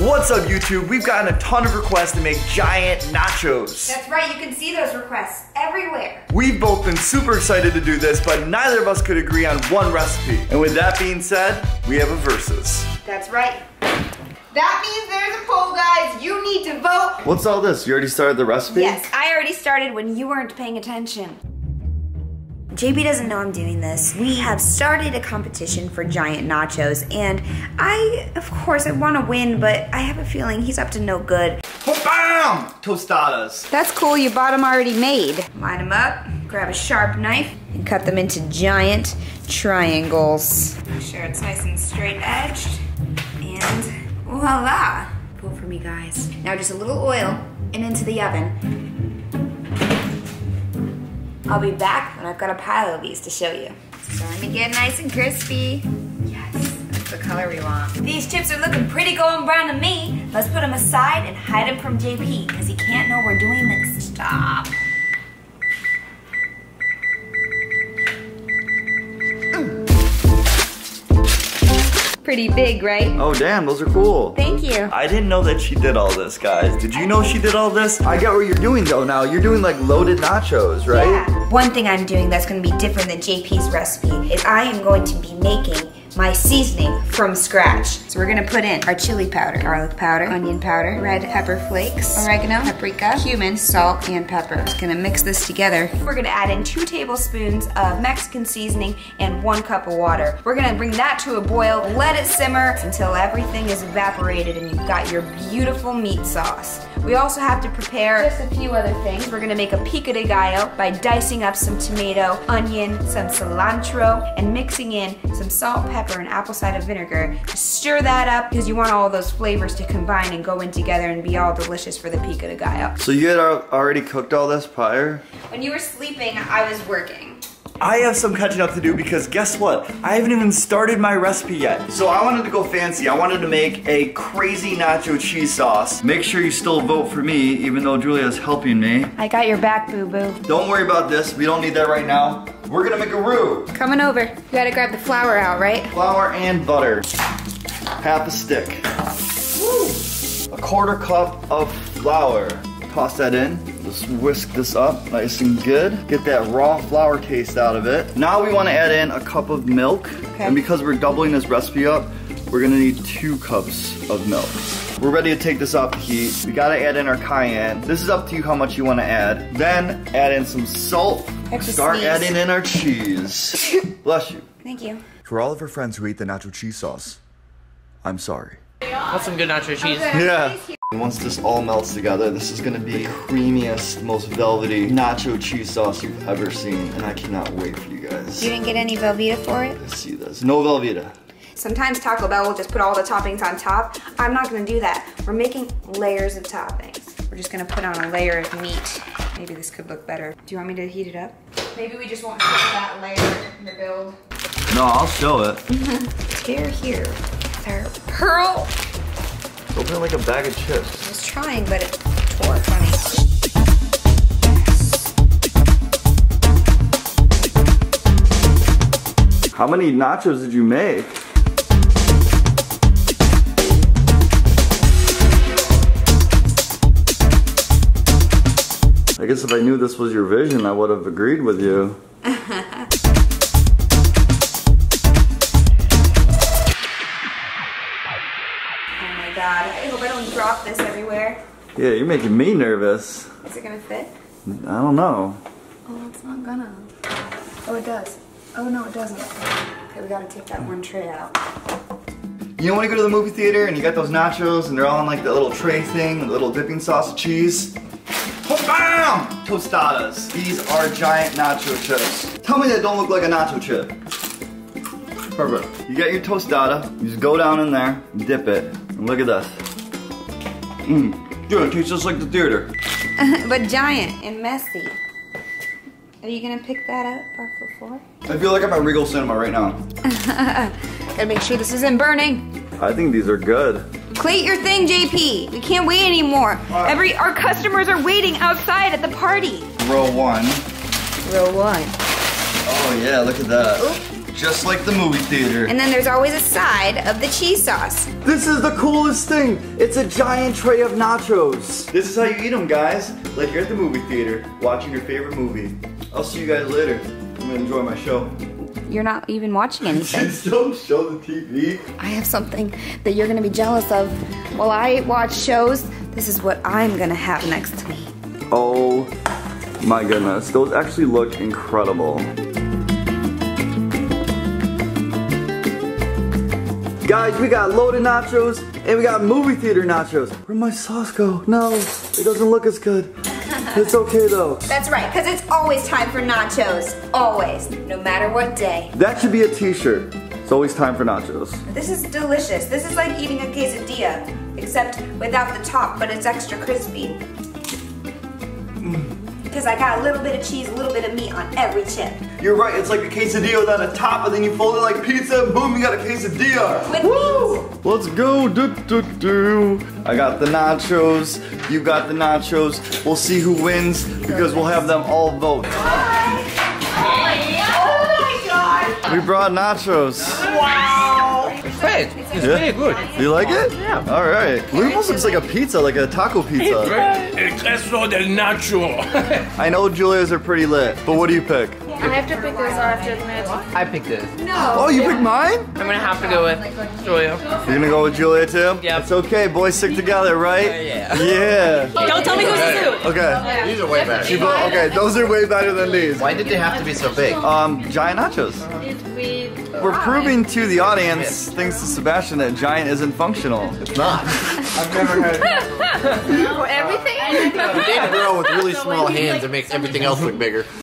What's up YouTube? We've gotten a ton of requests to make giant nachos. That's right, you can see those requests everywhere. We've both been super excited to do this, but neither of us could agree on one recipe. And with that being said, we have a versus. That's right. That means there's a poll, guys. You need to vote. What's all this? You already started the recipe? Yes, I already started when you weren't paying attention. JP doesn't know I'm doing this. We have started a competition for giant nachos, and I, of course, I want to win, but I have a feeling he's up to no good. Bam! Tostadas. That's cool, you bought them already made. Line them up, grab a sharp knife, and cut them into giant triangles. Make sure it's nice and straight edged, and voila! Vote for me, guys. Now just a little oil and into the oven. I'll be back when I've got a pile of these to show you. Starting to get nice and crispy. Yes, that's the color we want. These chips are looking pretty golden brown to me. Let's put them aside and hide them from JP because he can't know we're doing this. Stop. Pretty big, right? Oh damn, those are cool. Thank you. I didn't know that she did all this, guys. Did you know she did all this? I get what you're doing though now. You're doing like loaded nachos, right? Yeah. One thing I'm doing that's going to be different than JP's recipe is I am going to be making my seasoning from scratch. So we're gonna put in our chili powder, garlic powder, onion powder, red pepper flakes, oregano, paprika, cumin, salt, and pepper. Just gonna mix this together. We're gonna add in two tablespoons of Mexican seasoning and one cup of water. We're gonna bring that to a boil, let it simmer until everything is evaporated and you've got your beautiful meat sauce. We also have to prepare just a few other things. We're gonna make a pico de gallo by dicing up some tomato, onion, some cilantro, and mixing in some salt, pepper, and apple cider vinegar. Stir that up because you want all those flavors to combine and go in together and be all delicious for the pico de gallo. So you had already cooked all this prior? When you were sleeping, I was working. I have some catching up to do because guess what? I haven't even started my recipe yet. So I wanted to go fancy. I wanted to make a crazy nacho cheese sauce. Make sure you still vote for me, even though Julia's helping me. I got your back, boo-boo. Don't worry about this. We don't need that right now. We're gonna make a roux. Coming over. You gotta grab the flour out, right? Flour and butter. Half a stick. A quarter cup of flour. Toss that in. Just whisk this up nice and good. Get that raw flour taste out of it. Now we want to add in a cup of milk. Okay. And because we're doubling this recipe up, we're gonna need two cups of milk. We're ready to take this off the heat. We gotta add in our cayenne. This is up to you how much you wanna add. Then add in some salt. Start sneeze. adding in our cheese. Bless you. Thank you. For all of our friends who ate the nacho cheese sauce, I'm sorry. That's some good nacho cheese. Yeah. Once this all melts together, this is gonna be the creamiest, most velvety nacho cheese sauce you've ever seen, and I cannot wait for you guys You didn't get any Velveeta for it? to see this. No Velveeta. Sometimes Taco Bell will just put all the toppings on top. I'm not gonna do that. We're making layers of toppings. We're just gonna put on a layer of meat. Maybe this could look better. Do you want me to heat it up? Maybe we just won't have that layer in the build. No, I'll show it. Tear here. There. Pearl! Open it like a bag of chips. I was trying, but it tore funny. How many nachos did you make? I guess if I knew this was your vision, I would have agreed with you. God. I hope I don't drop this everywhere. Yeah, you're making me nervous. Is it gonna fit? I don't know. Oh, it's not gonna. Oh, it does. Oh, no, it doesn't. Okay, we gotta take that one tray out. You know when you go to the movie theater and you got those nachos and they're all in like the little tray thing, the little dipping sauce of cheese? Oh, Bam! Tostadas. These are giant nacho chips. Tell me that don't look like a nacho chip. Perfect. You get your tostada, you just go down in there, dip it, and look at this. Mmm. Dude, it tastes just like the theater. but giant and messy. Are you gonna pick that up off the floor? I feel like I'm at Regal Cinema right now. Gotta make sure this isn't burning. I think these are good. Plate your thing, JP. We can't wait anymore. Uh, Every our customers are waiting outside at the party. Row one. Row one. Oh yeah, look at that. Just like the movie theater. And then there's always a side of the cheese sauce. This is the coolest thing. It's a giant tray of nachos. This is how you eat them, guys. Like you're at the movie theater, watching your favorite movie. I'll see you guys later. I'm gonna enjoy my show. You're not even watching anything. Just don't show the TV. I have something that you're gonna be jealous of. While I watch shows, this is what I'm gonna have next to me. Oh my goodness, those actually look incredible. Guys, we got loaded nachos and we got movie theater nachos. Where'd my sauce go? No, it doesn't look as good. It's okay though. That's right, because it's always time for nachos. Always, no matter what day. That should be a t-shirt. It's always time for nachos. This is delicious. This is like eating a quesadilla, except without the top, but it's extra crispy. Mm. Because I got a little bit of cheese, a little bit of meat on every chip. You're right, it's like a quesadilla without a top, and then you fold it like pizza, and boom, you got a quesadilla. With Woo! Let's go, do do do. I got the nachos, you got the nachos. We'll see who wins because we'll have them all vote. Oh we brought nachos. Great. It's Yeah. very good. You like it? Yeah. All right. It almost looks like a pizza, like a taco pizza. El queso del nacho. I know Julia's are pretty lit, but what do you pick? I have to pick this, I have to admit. I picked this. No. Oh, you picked mine? I'm gonna have to go with Julia. You're gonna go with Julia too? Yeah. It's okay, boys stick together, right? yeah. Yeah. Don't tell me who's who. Okay. These are way better. You both- okay, those are way better than these. Why did they have to be so big? Um, giant nachos. We're proving to the audience, thanks to Sebastian, that giant isn't functional. It's not. I've never heard of it. For everything? You date a girl with really small hands, it makes everything else look bigger.